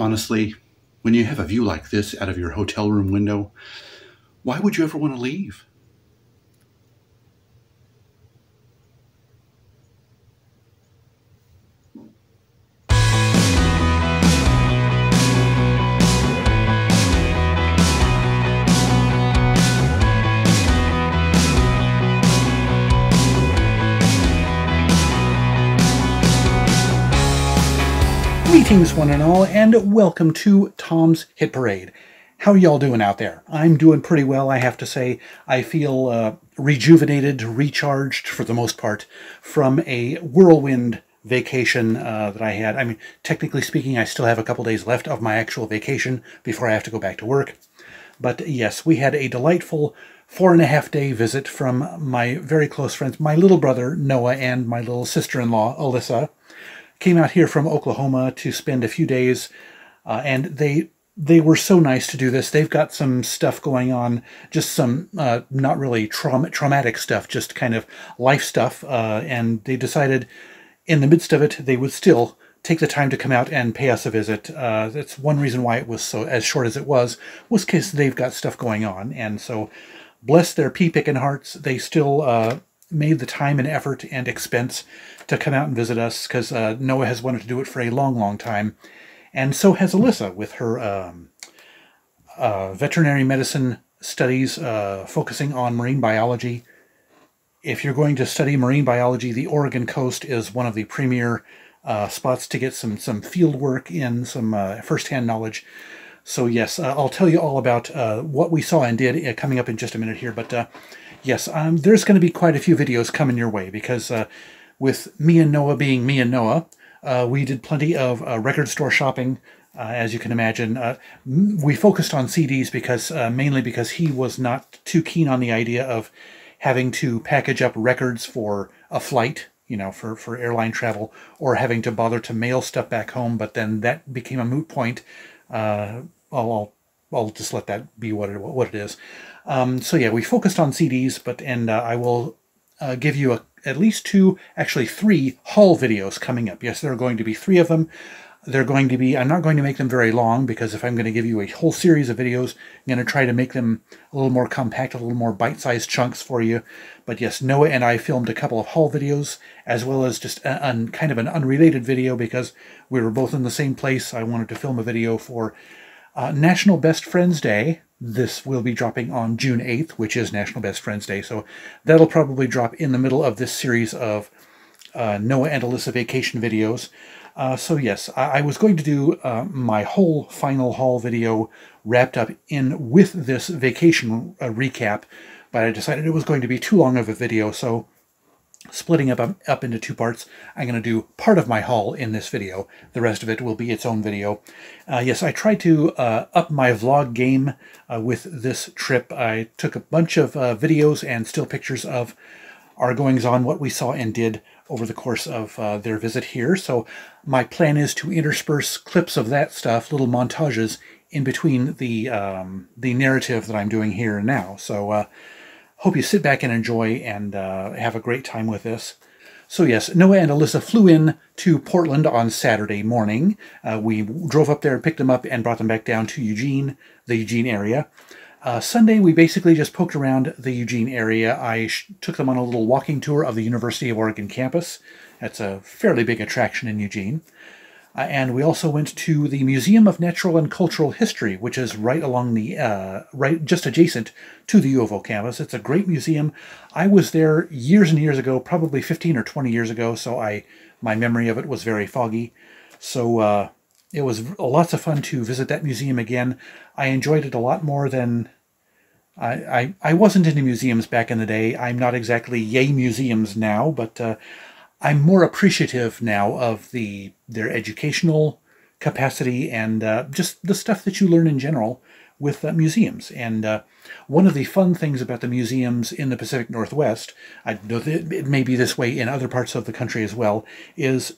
Honestly, when you have a view like this out of your hotel room window, why would you ever want to leave? One and all, and welcome to Tom's Hit Parade. How y'all doing out there? I'm doing pretty well, I have to say. I feel uh, rejuvenated, recharged, for the most part, from a whirlwind vacation uh, that I had. I mean, technically speaking, I still have a couple days left of my actual vacation before I have to go back to work. But yes, we had a delightful four and a half day visit from my very close friends, my little brother Noah and my little sister-in-law Alyssa came out here from Oklahoma to spend a few days, uh, and they they were so nice to do this. They've got some stuff going on, just some uh, not really trauma, traumatic stuff, just kind of life stuff, uh, and they decided in the midst of it they would still take the time to come out and pay us a visit. Uh, that's one reason why it was so as short as it was, was because they've got stuff going on, and so bless their pea picking hearts, they still uh, made the time and effort and expense to come out and visit us because uh, Noah has wanted to do it for a long, long time. And so has Alyssa with her um, uh, veterinary medicine studies uh, focusing on marine biology. If you're going to study marine biology, the Oregon coast is one of the premier uh, spots to get some, some field work in, some uh, firsthand knowledge. So yes, uh, I'll tell you all about what we saw and did coming up in just a minute here. But yes, um, there's going to be quite a few videos coming your way because uh, with me and Noah being me and Noah, uh, we did plenty of uh, record store shopping. Uh, as you can imagine, uh, we focused on CDs because uh, mainly because he was not too keen on the idea of having to package up records for a flight, you know, for, for airline travel, or having to bother to mail stuff back home. But then that became a moot point. I'll, I'll, I'll just let that be what it, what it is. Um, so yeah, we focused on CDs, but and uh, I will uh, give you a, at least two, actually three haul videos coming up. Yes, there are going to be three of them. They're going to be, I'm not going to make them very long because if I'm going to give you a whole series of videos, I'm going to try to make them a little more compact, a little more bite-sized chunks for you. But yes, Noah and I filmed a couple of haul videos as well as just a, a kind of an unrelated video because we were both in the same place. I wanted to film a video for uh, National Best Friends Day, this will be dropping on June 8th, which is National Best Friends Day. So that'll probably drop in the middle of this series of uh, Noah and Alyssa vacation videos. Uh, so yes, I, I, was going to do uh, my whole final haul video wrapped up in with this vacation uh, recap, but I decided it was going to be too long of a video, so splitting up, up into two parts. I'm going to do part of my haul in this video. The rest of it will be its own video. Uh, yes, I tried to uh, up my vlog game uh, with this trip. I took a bunch of uh, videos and still pictures of our goings-on, what we saw and did over the course of uh, their visit here. So my plan is to intersperse clips of that stuff, little montages, in between the, um, the narrative that I'm doing here now. So uh, Hope you sit back and enjoy and uh, have a great time with this. So yes, Noah and Alyssa flew in to Portland on Saturday morning. Uh, we drove up there, picked them up, and brought them back down to Eugene, the Eugene area. Uh, Sunday, we basically just poked around the Eugene area. I took them on a little walking tour of the University of Oregon campus. That's a fairly big attraction in Eugene. Uh, and we also went to the Museum of Natural and Cultural History, which is right along the, uh, right just adjacent to the U of O campus. It's a great museum. I was there years and years ago, probably 15 or 20 years ago, so I my memory of it was very foggy. So uh, it was lots of fun to visit that museum again. I enjoyed it a lot more than I, I, I wasn't into museums back in the day. I'm not exactly yay museums now, but uh, I'm more appreciative now of the their educational capacity and uh, just the stuff that you learn in general with uh, museums. And uh, one of the fun things about the museums in the Pacific Northwest, I know that it may be this way in other parts of the country as well, is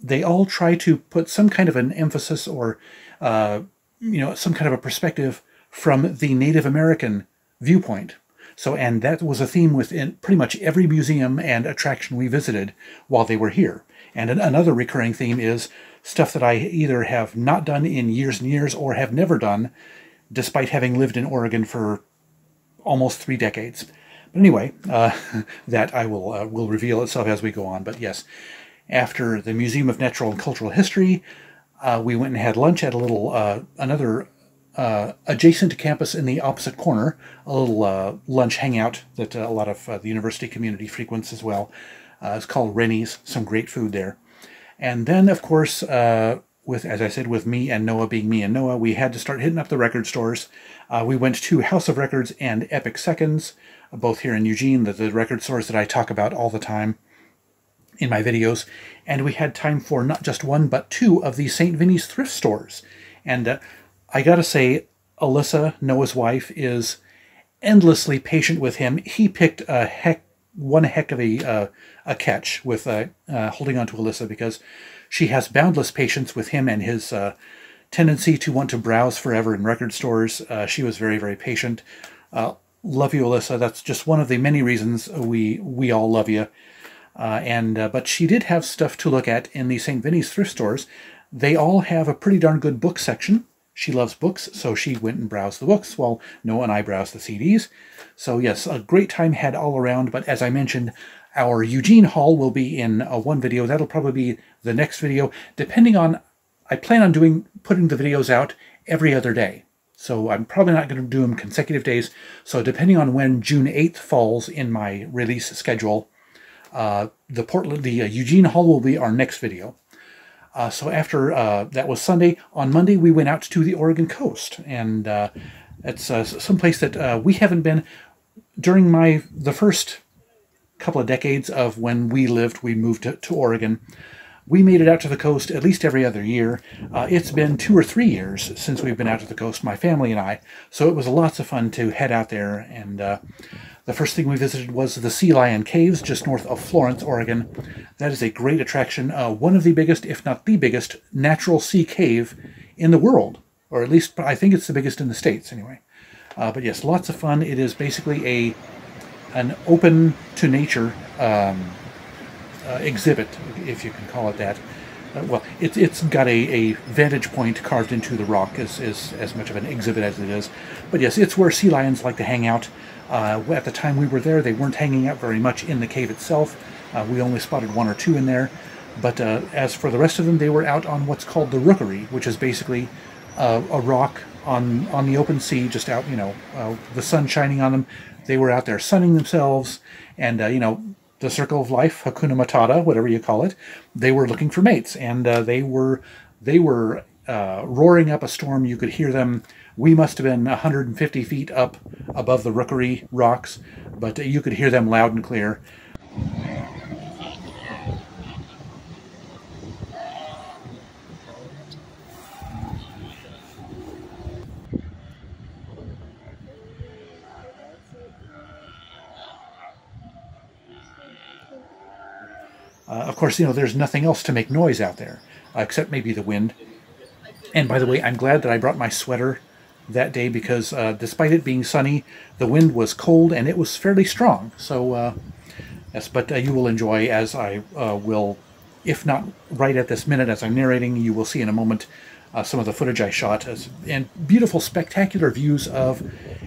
they all try to put some kind of an emphasis or uh, you know some kind of a perspective from the Native American viewpoint so, and that was a theme within pretty much every museum and attraction we visited while they were here. And an, another recurring theme is stuff that I either have not done in years and years or have never done, despite having lived in Oregon for almost three decades. But anyway, uh, that I will uh, will reveal itself as we go on. But yes, after the Museum of Natural and Cultural History, uh, we went and had lunch at a little uh, another uh, adjacent to campus in the opposite corner, a little uh, lunch hangout that uh, a lot of uh, the university community frequents as well. it's called Rennie's, some great food there. And then, of course, with as I said, with me and Noah being me and Noah, we had to start hitting up the record stores. we went to House of Records and Epic Seconds, both here in Eugene, the, the record stores that I talk about all the time in my videos, and we had time for not just one but two of the St. Vinny's thrift stores. And uh, I gotta say, Alyssa, Noah's wife, is endlessly patient with him. He picked a heck, one heck of a uh, a catch with uh, uh, holding on to Alyssa because she has boundless patience with him and his uh, tendency to want to browse forever in record stores. Uh, she was very, very patient. Uh, love you, Alyssa. That's just one of the many reasons we we all love you. and but she did have stuff to look at in the St. Vinny's thrift stores. They all have a pretty darn good book section. She loves books, so she went and browsed the books while Noah and I browsed the CDs. So, yes, a great time had all around, but as I mentioned, our Eugene haul will be in uh, one video. That'll probably be the next video, depending on. I plan on doing putting the videos out every other day. So I'm probably not going to do them consecutive days. So depending on when June 8th falls in my release schedule, uh, the Portland, the uh, Eugene haul will be our next video. Uh, so after uh, that was Sunday, on Monday we went out to the Oregon coast, and uh, it's uh, someplace that uh, we haven't been during my the first couple of decades of when we lived. We moved to, to Oregon. We made it out to the coast at least every other year. Uh, it's been two or three years since we've been out to the coast, my family and I. So it was lots of fun to head out there and the first thing we visited was the Sea Lion Caves, just north of Florence, Oregon. That is a great attraction, uh, one of the biggest, if not the biggest, natural sea cave in the world, or at least I think it's the biggest in the states, anyway. Uh, but yes, lots of fun. It is basically a an open to nature um, uh, exhibit, if you can call it that. Uh, well, it, it's got a, a vantage point carved into the rock as, as, as much of an exhibit as it is. But yes, it's where sea lions like to hang out. Uh, at the time we were there, they weren't hanging out very much in the cave itself. Uh, we only spotted one or two in there. But uh, as for the rest of them, they were out on what's called the rookery, which is basically uh, a rock on on the open sea, just out, you know, uh, the sun shining on them. They were out there sunning themselves, and uh, you know, the circle of life, Hakuna Matata, whatever you call it. They were looking for mates, and they were they were roaring up a storm. You could hear them we must have been 150 feet up above the rookery rocks, but you could hear them loud and clear. Uh, of course, you know, there's nothing else to make noise out there, uh, except maybe the wind. And by the way, I'm glad that I brought my sweater that day because uh, despite it being sunny, the wind was cold and it was fairly strong. So, uh, yes, but uh, you will enjoy as I uh, will, if not right at this minute as I'm narrating, you will see in a moment uh, some of the footage I shot as, and beautiful, spectacular views of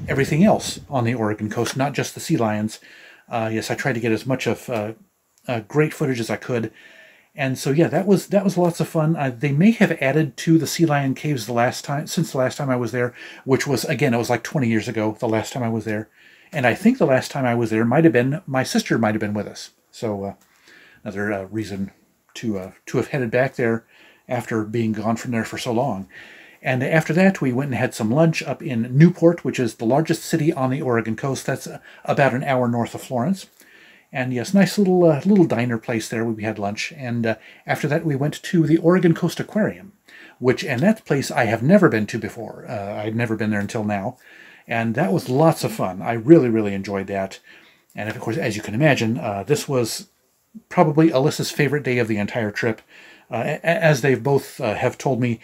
everything else on the Oregon coast, not just the sea lions. Uh, yes, I tried to get as much of great footage as I could and so yeah, that was that was lots of fun. Uh, they may have added to the Sea Lion Caves the last time since the last time I was there, which was again it was like 20 years ago. The last time I was there, and I think the last time I was there might have been my sister might have been with us. So uh, another uh, reason to uh, to have headed back there after being gone from there for so long. And after that, we went and had some lunch up in Newport, which is the largest city on the Oregon coast. That's uh, about an hour north of Florence. And yes, nice little uh, little diner place there where we had lunch. And uh, after that, we went to the Oregon Coast Aquarium, which and that place I have never been to before. Uh, I'd never been there until now, and that was lots of fun. I really really enjoyed that. And of course, as you can imagine, uh, this was probably Alyssa's favorite day of the entire trip. Uh, as they've both uh, have told me,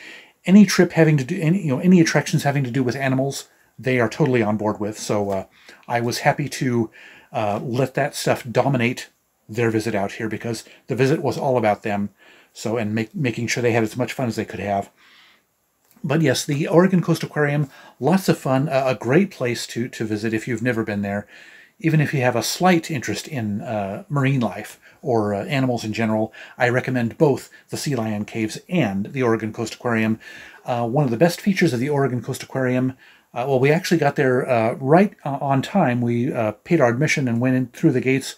any trip having to do any you know any attractions having to do with animals, they are totally on board with. So I was happy to uh, let that stuff dominate their visit out here because the visit was all about them. So, and make, making sure they had as much fun as they could have. But yes, the Oregon Coast Aquarium, lots of fun, a, great place to, to visit if you've never been there. Even if you have a slight interest in uh, marine life or uh, animals in general, I recommend both the Sea Lion Caves and the Oregon Coast Aquarium. Uh, one of the best features of the Oregon Coast Aquarium uh, well, we actually got there uh, right uh, on time. We uh, paid our admission and went in through the gates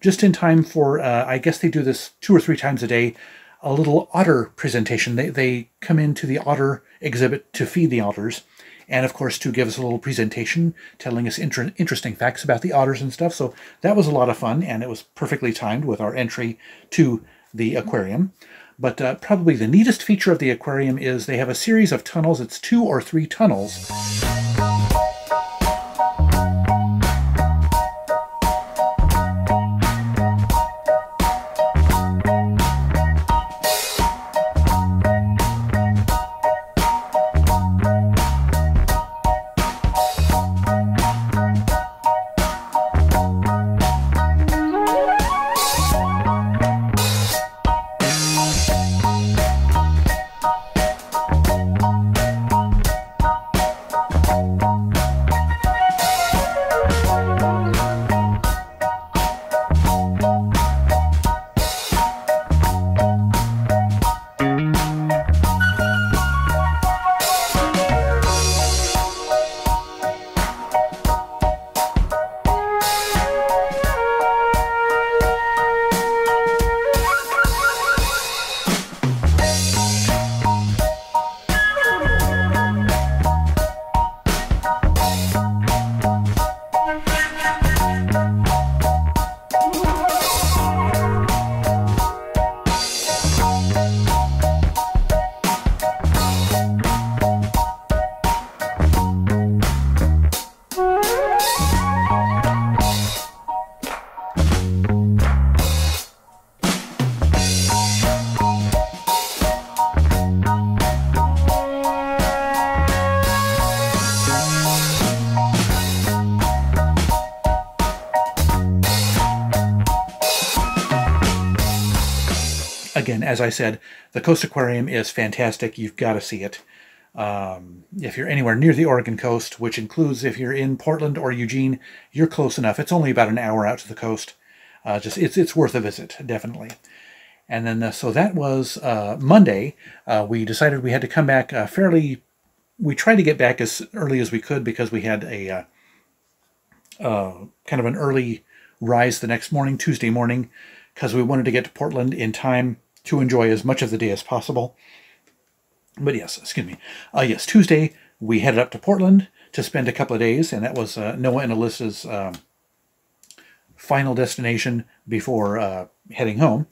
just in time for, uh, I guess they do this two or three times a day, a little otter presentation. They, they come into the otter exhibit to feed the otters and, of course, to give us a little presentation telling us inter- interesting facts about the otters and stuff. So that was a lot of fun, and it was perfectly timed with our entry to the aquarium. But uh, probably the neatest feature of the aquarium is they have a series of tunnels. It's two or three tunnels. Again, as I said, the Coast Aquarium is fantastic. You've got to see it. Um, if you're anywhere near the Oregon coast, which includes if you're in Portland or Eugene, you're close enough. It's only about an hour out to the coast. Uh, just it's it's worth a visit, definitely. And then uh, so that was uh, Monday. Uh, we decided we had to come back uh, fairly. We tried to get back as early as we could because we had a uh, kind of an early rise the next morning, Tuesday morning, because we wanted to get to Portland in time to enjoy as much of the day as possible. But yes, excuse me. Uh, yes, Tuesday we headed up to Portland to spend a couple of days, and that was uh, Noah and Alyssa's um, final destination before uh, heading home.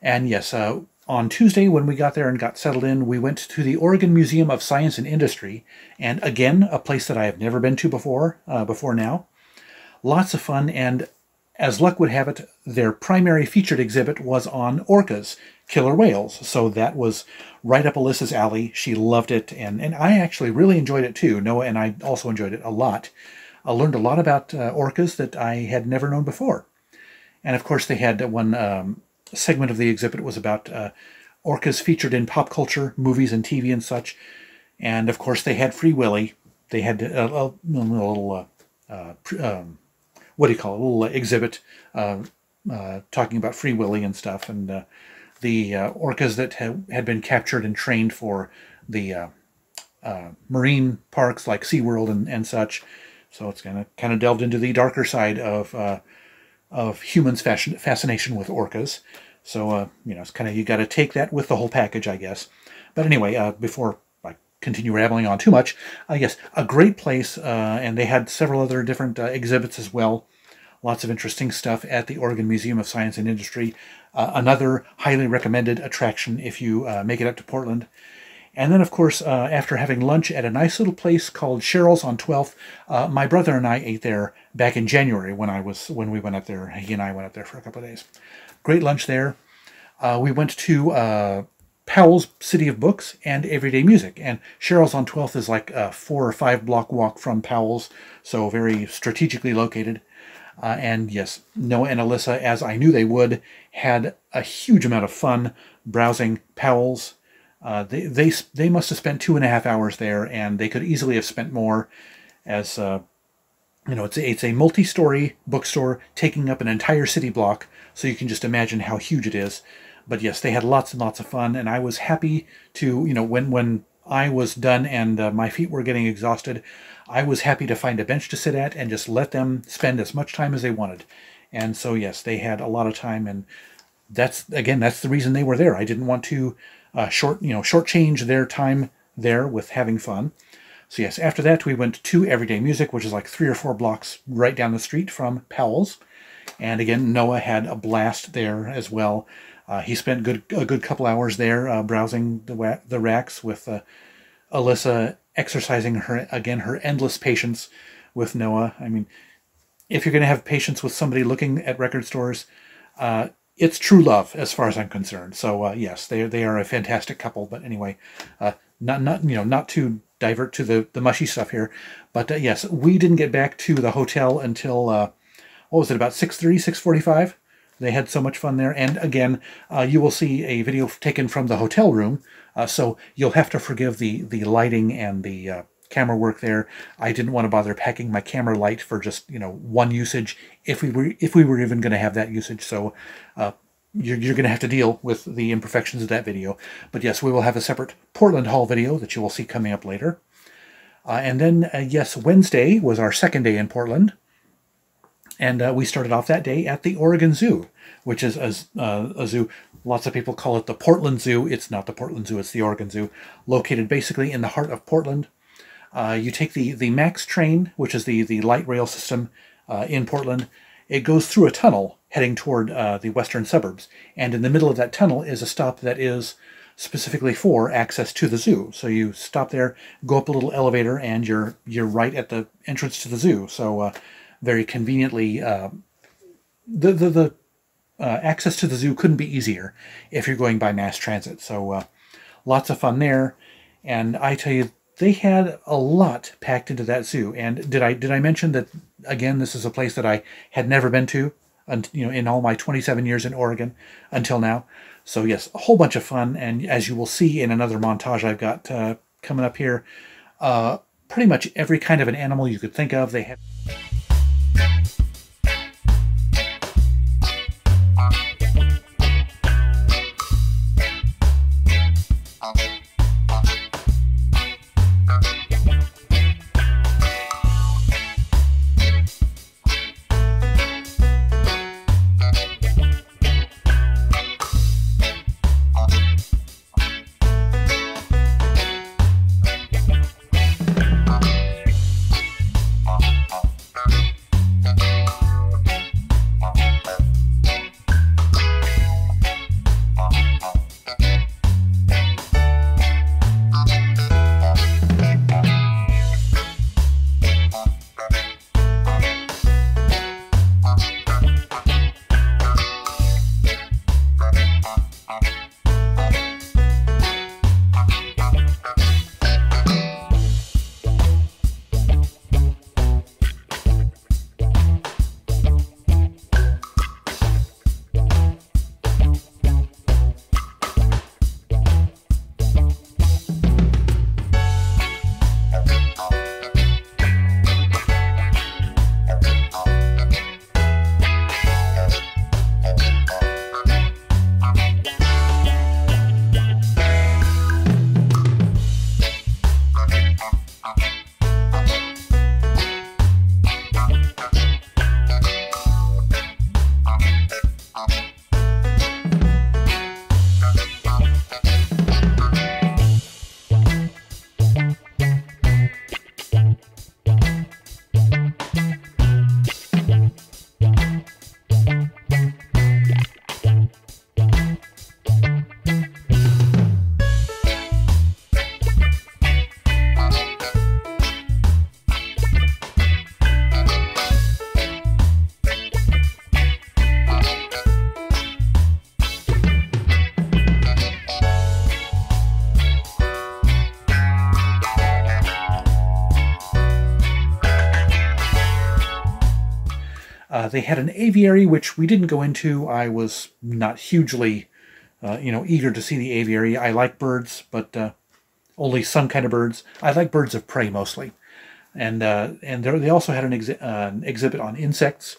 And yes, uh, on Tuesday when we got there and got settled in, we went to the Oregon Museum of Science and Industry, and again, a place that I have never been to before, uh, before now. Lots of fun, and as luck would have it, their primary featured exhibit was on orcas, killer whales. So that was right up Alyssa's alley. She loved it, and, and I actually really enjoyed it too. Noah and I also enjoyed it a lot. I learned a lot about uh, orcas that I had never known before. And of course, they had one um, segment of the exhibit was about uh, orcas featured in pop culture, movies and TV and such. And of course, they had Free Willy. They had a, a, a little, uh, uh um, what do you call it, a little exhibit uh, uh, talking about Free Willy and stuff. And the uh, orcas that ha- had been captured and trained for the uh, uh, marine parks like SeaWorld and, and such. So it's kind of kind of delved into the darker side of uh, of humans' fashion, fascination with orcas. So uh, you know, it's kind of you got to take that with the whole package, I guess. But anyway, uh, before continue rambling on too much, I guess a great place, and they had several other different exhibits as well lots of interesting stuff at the Oregon Museum of Science and Industry. Uh, another highly recommended attraction if you uh, make it up to Portland. And then, of course, uh, after having lunch at a nice little place called Cheryl's on 12th, uh, my brother and I ate there back in January when I was when we went up there. He and I went up there for a couple of days. Great lunch there. Uh, we went to uh, Powell's City of Books and Everyday Music. And Cheryl's on 12th is like a four or five block walk from Powell's, so very strategically located. Uh, and yes, Noah and Alyssa, as I knew they would, had a huge amount of fun browsing Powell's. Uh, they, they, they must have spent two and a half hours there, and they could easily have spent more as, uh, you know, it's a, it's a multi-story bookstore taking up an entire city block, so you can just imagine how huge it is. But yes, they had lots and lots of fun, and I was happy to, you know, when, when I was done and uh, my feet were getting exhausted, I was happy to find a bench to sit at and just let them spend as much time as they wanted. And so, yes, they had a lot of time, and that's again, that's the reason they were there. I didn't want to uh, short, you know, shortchange their time there with having fun. So yes, after that we went to Everyday Music, which is like three or four blocks right down the street from Powell's. And again, Noah had a blast there as well. Uh, he spent good a good couple hours there uh, browsing the the racks with uh, Alyssa exercising her again her endless patience with Noah. I mean, if you're going to have patience with somebody looking at record stores, uh, it's true love as far as I'm concerned. So uh, yes, they they are a fantastic couple. But anyway, uh, not not you know not to divert to the the mushy stuff here, but yes, we didn't get back to the hotel until what was it about 6:30, 6:45 they had so much fun there. And again, uh, you will see a video taken from the hotel room. Uh, so you'll have to forgive the, the lighting and the uh, camera work there. I didn't want to bother packing my camera light for just, you know, one usage if we were, if we were even going to have that usage. So uh, you're, you're going to have to deal with the imperfections of that video. But yes, we will have a separate Portland haul video that you will see coming up later. Uh, and then, uh, yes, Wednesday was our second day in Portland. And uh, we started off that day at the Oregon Zoo, which is a, uh, a, zoo. Lots of people call it the Portland Zoo. It's not the Portland Zoo, it's the Oregon Zoo, located basically in the heart of Portland. Uh, you take the, the MAX train, which is the, the light rail system uh, in Portland. It goes through a tunnel heading toward uh, the western suburbs. And in the middle of that tunnel is a stop that is specifically for access to the zoo. So you stop there, go up a little elevator, and you're you're right at the entrance to the zoo. So uh, very conveniently. Uh, the the, the uh, access to the zoo couldn't be easier if you're going by mass transit. So uh, lots of fun there. And I tell you, they had a lot packed into that zoo. And did I did I mention that again? This is a place that I had never been to, you know, in all my 27 years in Oregon until now. So yes, a whole bunch of fun. And as you will see in another montage I've got uh, coming up here, uh, pretty much every kind of an animal you could think of. They have. Thank you. Uh, they had an aviary, which we didn't go into. I was not hugely, uh, you know, eager to see the aviary. I like birds, but uh, only some kind of birds. I like birds of prey mostly. And uh, and they also had an, exhi- uh, an exhibit on insects.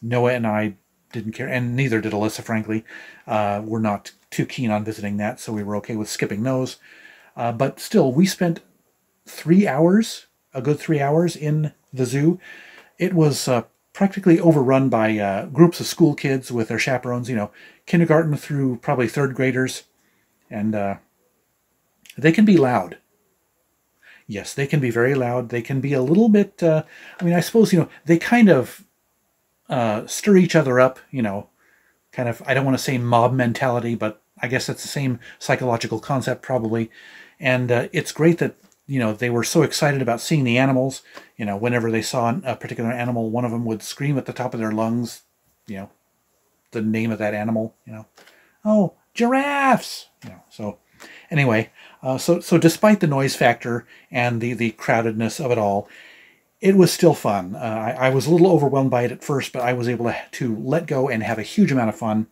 Noah and I didn't care, and neither did Alyssa, frankly. We're not too keen on visiting that, so we were okay with skipping those. But still, we spent three hours, a good three hours in the zoo. It was practically overrun by uh, groups of school kids with their chaperones, you know, kindergarten through probably third graders. And uh, they can be loud. Yes, they can be very loud. They can be a little bit, uh, I mean, I suppose, you know, they kind of uh, stir each other up, you know, kind of, I don't want to say mob mentality, but I guess that's the same psychological concept probably. And uh, it's great that, you know, they were so excited about seeing the animals. You know, whenever they saw a particular animal, one of them would scream at the top of their lungs, you know, the name of that animal, you know, oh, giraffes, you know, so anyway, uh, so so despite the noise factor and the the crowdedness of it all, it was still fun. Uh, I, I, was a little overwhelmed by it at first, but I was able to, to let go and have a huge amount of fun.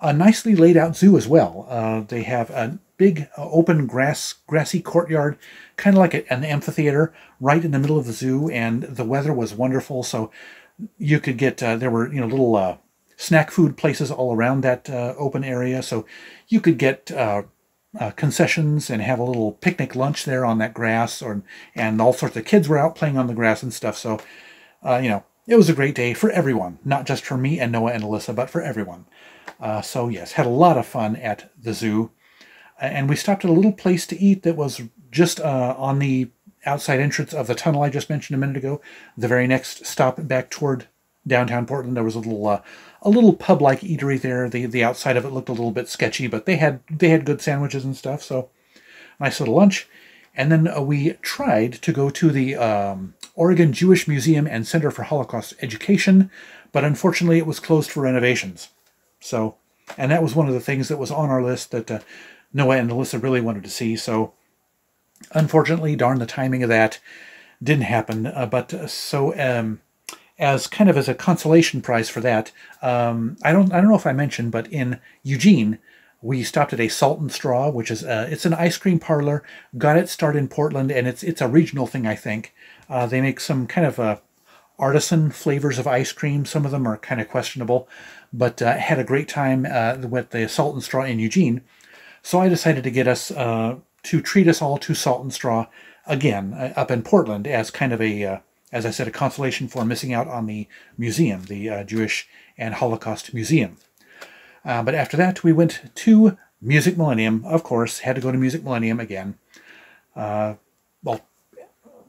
A nicely laid out zoo as well. Uh, they have a big uh, open grass grassy courtyard, kind of like a, an amphitheater, right in the middle of the zoo, and the weather was wonderful. So you could get uh, there were you know little uh, snack food places all around that uh, open area, so you could get uh, concessions and have a little picnic lunch there on that grass or and all sorts of kids were out playing on the grass and stuff. So you know it was a great day for everyone not just for me and noah and alyssa but for everyone. Uh, so yes had a lot of fun at the zoo and we stopped at a little place to eat that was just uh, on the outside entrance of the tunnel i just mentioned a minute ago the very next stop back toward downtown portland there was a little uh, a little pub-like eatery there. The the outside of it looked a little bit sketchy, but they had they had good sandwiches and stuff. So nice little lunch. And then uh, we tried to go to the um, Oregon Jewish Museum and Center for Holocaust Education, but unfortunately it was closed for renovations. So, and that was one of the things that was on our list that uh, Noah and Alyssa really wanted to see. So, unfortunately, darn the timing of that didn't happen. Uh, but uh, so um, as kind of as a consolation prize for that, um, I don't I don't know if I mentioned, but in Eugene, we stopped at a Salt and Straw, which is uh, it's an ice cream parlor. Got its start in Portland, and it's it's a regional thing, I think. Uh, they make some kind of uh, artisan flavors of ice cream. Some of them are kind of questionable, but uh, had a great time uh, with the Salt and Straw in Eugene. So I decided to get us uh, to treat us all to Salt and Straw again up in Portland as kind of a as I said, a consolation for missing out on the museum, the uh, Jewish and Holocaust Museum. Uh, but after that, we went to Music Millennium, of course, had to go to Music Millennium again. Uh, well,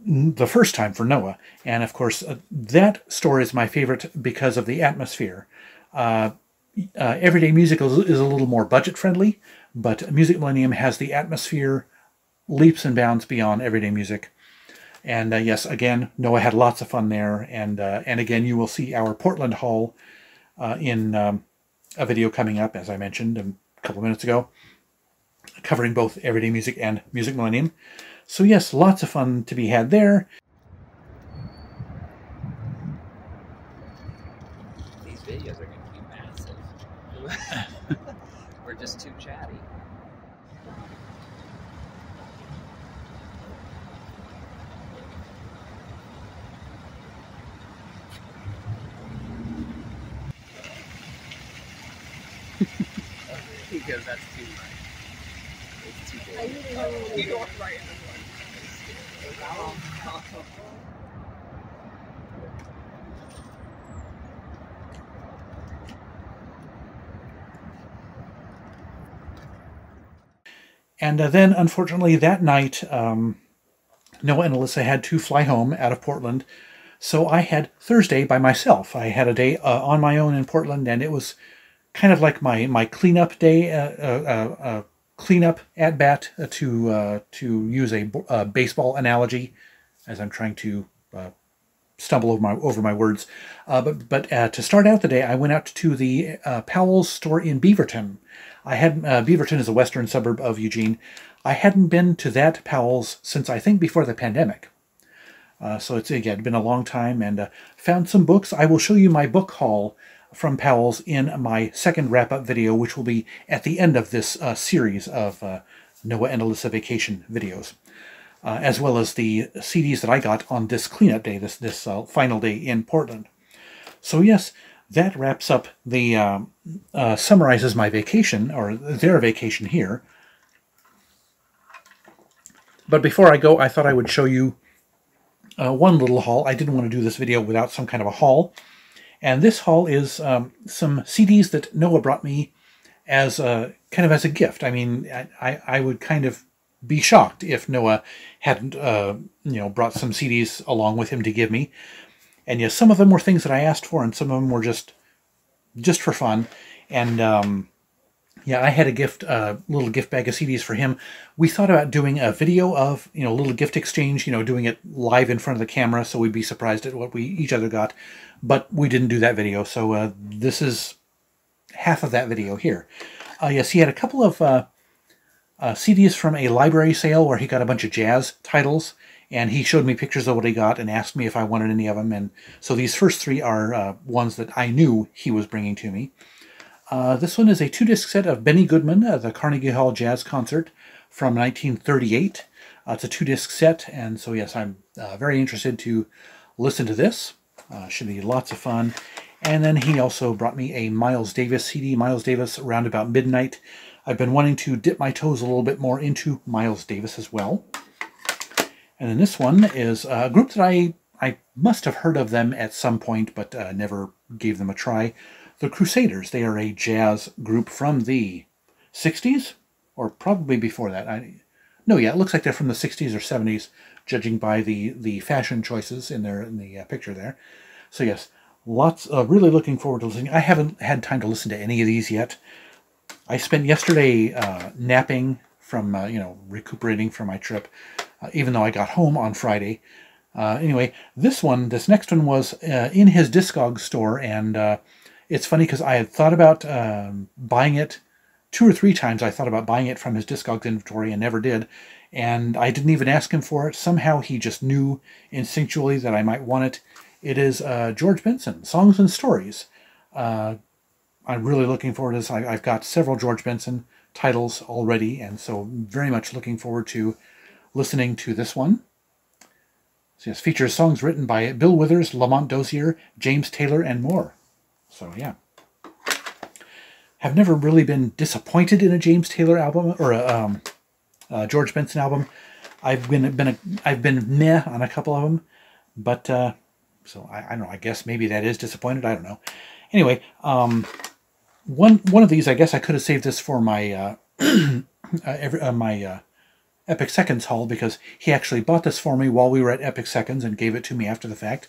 the first time for Noah. And of course, uh, that store is my favorite because of the atmosphere. Uh, uh, Everyday Music is a little more budget friendly, but Music Millennium has the atmosphere leaps and bounds beyond Everyday Music. And uh, yes, again, Noah had lots of fun there. And uh, and again, you will see our Portland haul uh, in um, a video coming up, as I mentioned a couple of minutes ago, covering both Everyday Music and Music Millennium. So yes, lots of fun to be had there. These videos are going to be massive. We're just too chatty. Because that's too much. It's too big. You don't right in front. And uh, then, unfortunately, that night, um, Noah and Alyssa had to fly home out of Portland. So I had Thursday by myself. I had a day uh, on my own in Portland, and it was kind of like my my cleanup day, uh, uh, uh, uh cleanup at bat uh, to uh, to use a, a, baseball analogy, as I'm trying to stumble over my over my words. but but to start out the day, I went out to the Powell's store in Beaverton. I had Beaverton is a western suburb of Eugene. I hadn't been to that Powell's since I think before the pandemic. Uh, so it's again been a long time and uh, found some books. I will show you my book haul from Powell's in my second wrap up video, which will be at the end of this uh, series of uh, Noah and Alyssa vacation videos, uh, as well as the CDs that I got on this cleanup day, this this uh, final day in Portland. So yes, that wraps up the um, summarizes my vacation or their vacation here. But before I go, I thought I would show you uh, one little haul. I didn't want to do this video without some kind of a haul. And this haul is um, some CDs that Noah brought me as a, kind of as a gift. I mean, I, I would kind of be shocked if Noah hadn't, uh, you know, brought some CDs along with him to give me. And yes, some of them were things that I asked for, and some of them were just, just for fun. And um, yeah, I had a gift, a uh, little gift bag of CDs for him. We thought about doing a video of, you know, a little gift exchange, you know, doing it live in front of the camera so we'd be surprised at what we each other got. But we didn't do that video, so uh, this is half of that video here. Uh, yes, he had a couple of uh, uh CDs from a library sale where he got a bunch of jazz titles, and he showed me pictures of what he got and asked me if I wanted any of them. And so these first three are uh, ones that I knew he was bringing to me. Uh, this one is a two-disc set of Benny Goodman, uh, the Carnegie Hall Jazz Concert from 1938. Uh, it's a two-disc set, and so yes, I'm uh, very interested to listen to this. Uh, should be lots of fun. And then he also brought me a Miles Davis CD, Miles Davis Around About Midnight. I've been wanting to dip my toes a little bit more into Miles Davis as well. And then this one is a group that I, I must have heard of them at some point, but never gave them a try. The Crusaders, they are a jazz group from the 60s, or probably before that. I, no, yeah, it looks like they're from the 60s or 70s, judging by the, the fashion choices in their in the uh, picture there. So yes, lots. Uh, really looking forward to listening. I haven't had time to listen to any of these yet. I spent yesterday uh, napping from uh, you know recuperating from my trip, uh, even though I got home on Friday. Uh, anyway, this one, this next one was uh, in his Discogs store, and it's funny because I had thought about um, buying it two or three times. I thought about buying it from his Discogs inventory and never did. And I didn't even ask him for it. Somehow he just knew instinctually that I might want it. It is uh, George Benson, Songs and Stories. Uh, I'm really looking forward to this. I, have got several George Benson titles already, and so very much looking forward to listening to this one. So yes, features songs written by Bill Withers, Lamont Dozier, James Taylor, and more. So yeah. Have never really been disappointed in a James Taylor album or a um, George Benson album. I've been been a, I've been meh on a couple of them, but uh, so I, I don't know. I guess maybe that is disappointed. I don't know. Anyway, um, one one of these, I guess I could have saved this for my uh, uh, every, uh, my uh, Epic Seconds haul because he actually bought this for me while we were at Epic Seconds and gave it to me after the fact.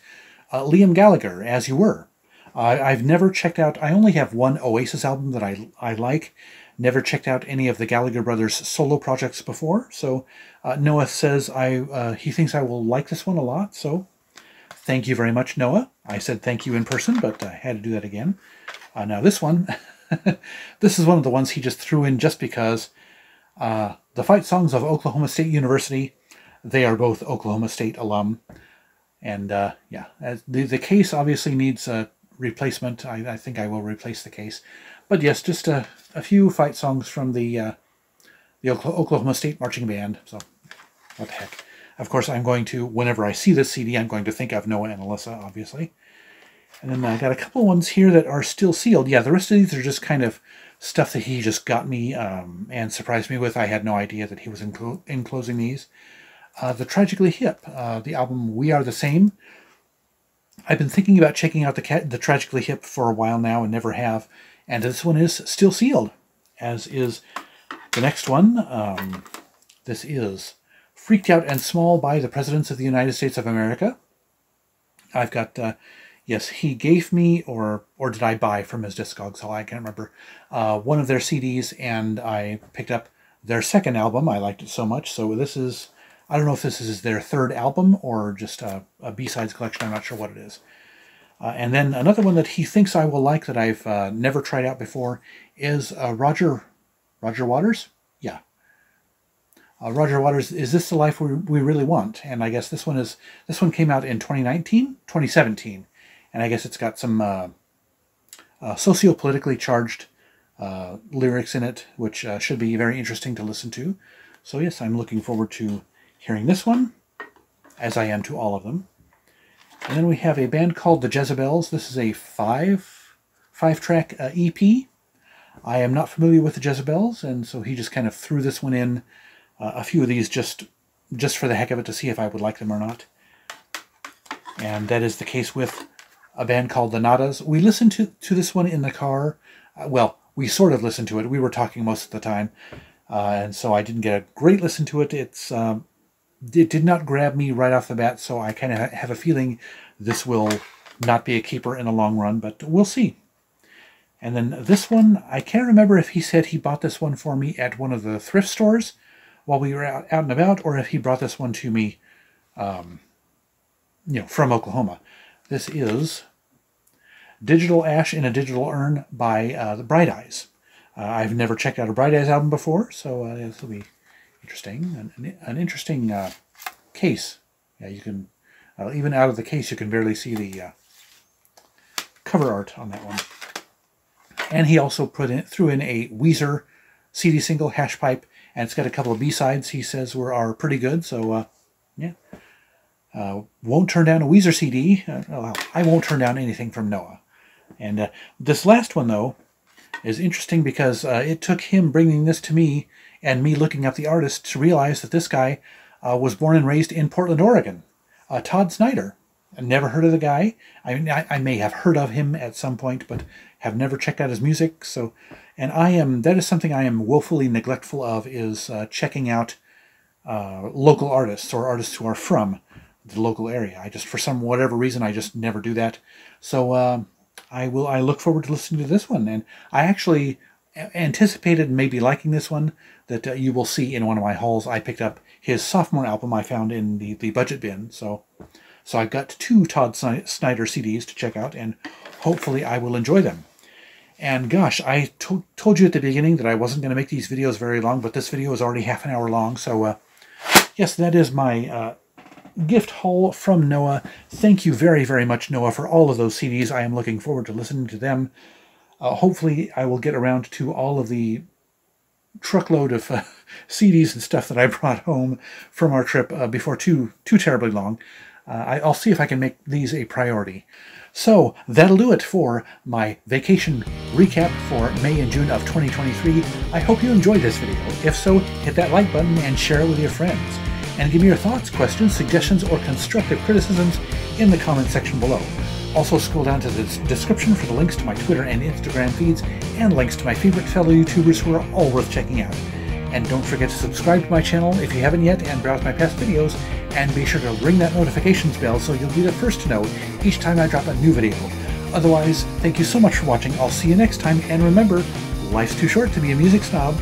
Uh, Liam Gallagher, As You Were. I've never checked out, I only have one Oasis album that I, I like. Never checked out any of the Gallagher brothers solo projects before. So uh, Noah says I uh, he thinks I will like this one a lot. So thank you very much, Noah. I said thank you in person, but I had to do that again. Uh, now this one, this is one of the ones he just threw in just because uh, the fight songs of Oklahoma State University. They are both Oklahoma State alum. And uh, yeah, the, the case obviously needs uh, replacement. I, I, think I will replace the case. But yes, just a, a few fight songs from the uh, the Oklahoma State Marching Band. So, what the heck. Of course, I'm going to, whenever I see this CD, I'm going to think of Noah and Alyssa, obviously. And then I got a couple ones here that are still sealed. Yeah, the rest of these are just kind of stuff that he just got me um, and surprised me with. I had no idea that he was enclosing these. Uh, the Tragically Hip, uh, the album We Are the Same, I've been thinking about checking out the, the Tragically Hip for a while now and never have. And this one is still sealed, as is the next one. Um, this is Freaked Out and Small by the Presidents of the United States of America. I've got, uh, yes, he gave me, or or did I buy from his Discogs haul? I can't remember. Uh, one of their CDs, and I picked up their second album. I liked it so much. So this is I don't know if this is their third album or just a a B-sides collection. I'm not sure what it is. Uh, and then another one that he thinks I will like that I've uh, never tried out before is uh, Roger Roger Waters. Yeah, uh, Roger Waters, is this the life we, we really want? And I guess this one is this one came out in 2019, 2017, and I guess it's got some uh, uh, socio-politically charged lyrics in it, which should be very interesting to listen to. So yes, I'm looking forward to hearing this one, as I am to all of them. And then we have a band called the Jezebels. This is a five five track uh, EP. I am not familiar with the Jezebels, and so he just kind of threw this one in. Uh, a few of these just just for the heck of it to see if I would like them or not. And that is the case with a band called the Nadas. We listened to, to this one in the car. Uh, well, we sort of listened to it. We were talking most of the time. Uh, and so I didn't get a great listen to it. It's um, It did not grab me right off the bat, so I kind of have a feeling this will not be a keeper in the long run, but we'll see. And then this one, I can't remember if he said he bought this one for me at one of the thrift stores while we were out, out and about, or if he brought this one to me, um, you know, from Oklahoma. This is Digital Ash in a Digital Urn by uh, the Bright Eyes. Uh, I've never checked out a Bright Eyes album before, so uh, this will be interesting. An, an interesting uh, case. Yeah, you can, uh, even out of the case, you can barely see the uh, cover art on that one. And he also put in threw in a Weezer CD single, Hash Pipe, and it's got a couple of B-sides he says were are pretty good, so yeah. Uh, won't turn down a Weezer CD. Uh, well, I won't turn down anything from Noah. And uh, this last one, though, is interesting because uh, it took him bringing this to me and me looking up the artist to realize that this guy uh, was born and raised in Portland, Oregon. Uh, Todd Snider. I never heard of the guy. I, mean, I, I may have heard of him at some point, but have never checked out his music. So, and I am that is something I am woefully neglectful of is checking out local artists or artists who are from the local area. I just, for some whatever reason, I just never do that. So uh, I will. I look forward to listening to this one, and I actually anticipated maybe liking this one. That uh, you will see in one of my hauls. I picked up his sophomore album I found in the the budget bin. So, so I've got two Todd Snider CDs to check out, and hopefully I will enjoy them. And gosh, I to told you at the beginning that I wasn't going to make these videos very long, but this video is already half an hour long. So, uh, yes, that is my uh, gift haul from Noah. Thank you very, very much, Noah, for all of those CDs. I am looking forward to listening to them. Uh, hopefully, I will get around to all of the truckload of uh, CDs and stuff that I brought home from our trip uh, before too too terribly long. Uh, I, I'll see if I can make these a priority. So that'll do it for my vacation recap for May and June of 2023. I hope you enjoyed this video. If so, hit that like button and share it with your friends and give me your thoughts, questions, suggestions, or constructive criticisms in the comment section below. Also scroll down to the description for the links to my Twitter and Instagram feeds and links to my favorite fellow YouTubers who are all worth checking out. And don't forget to subscribe to my channel if you haven't yet and browse my past videos, and be sure to ring that notifications bell so you'll be the first to know each time I drop a new video. Otherwise, thank you so much for watching, I'll see you next time, and remember, life's too short to be a music snob,